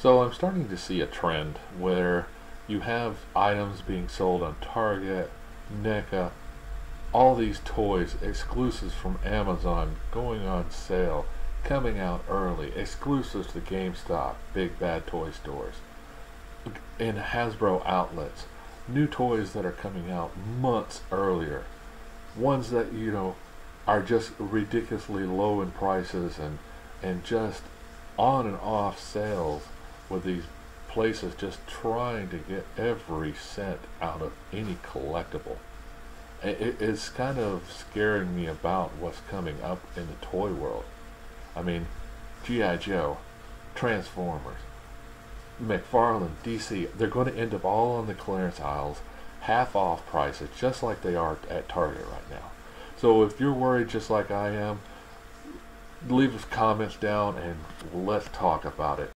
So I'm starting to see a trend where you have items being sold on Target, NECA, all these toys, exclusives from Amazon, going on sale, coming out early, exclusives to GameStop, big bad toy stores, and Hasbro outlets, new toys that are coming out months earlier, ones that you know are just ridiculously low in prices and and just on and off sales with these places just trying to get every cent out of any collectible. It, it's kind of scaring me about what's coming up in the toy world. I mean, G.I. Joe, Transformers, McFarlane, DC, they're going to end up all on the clearance aisles, half off prices, just like they are at Target right now. So if you're worried just like I am, leave us comments down and let's talk about it.